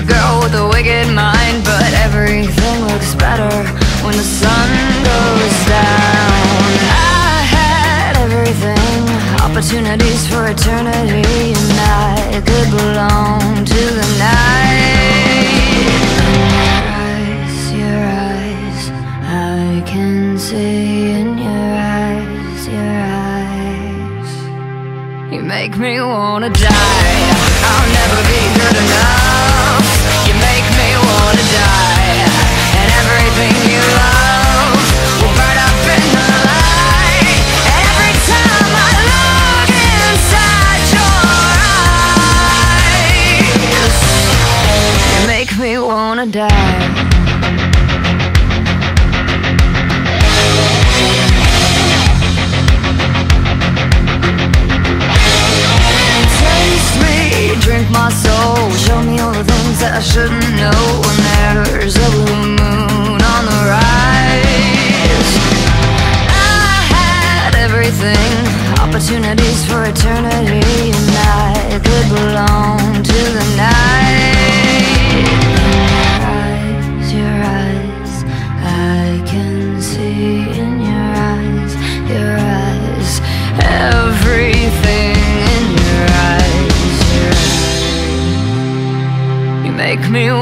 to go with a wicked mind But everything looks better when the sun goes down. I had everything, opportunities for eternity And I could belong to the night. Your eyes, your eyes, I can see in your eyes, your eyes. You make me wanna die. makes me wanna die. Taste me, Drink my soul, show me all the things that I shouldn't know. me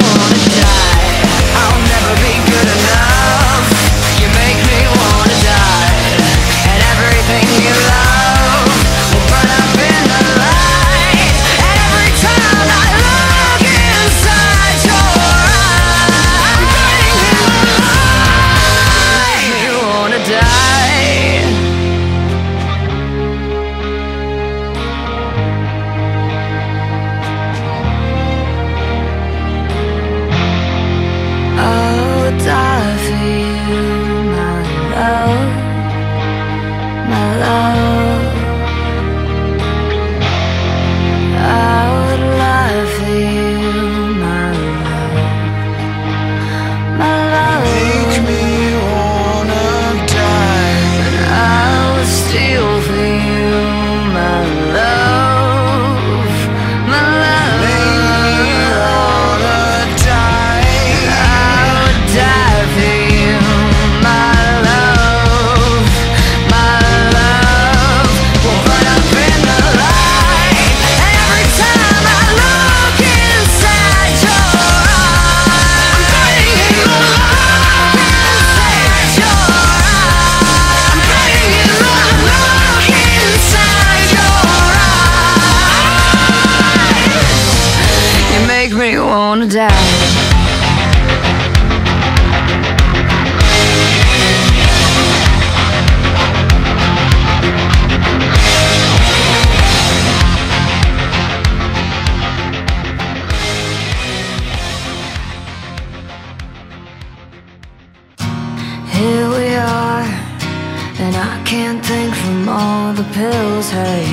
And I can't think from all the pills, hey.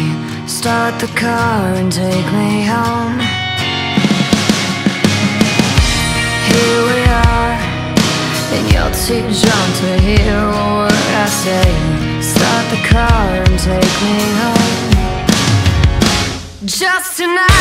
Start the car and take me home. Here we are And you're too drunk to hear a word I say. Start the car and take me home. Just tonight.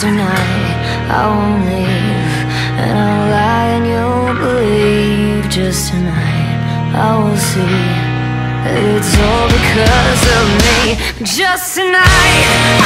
Tonight. I won't leave And I'll lie and you'll believe Just tonight. I will see. It's all because of me. Just tonight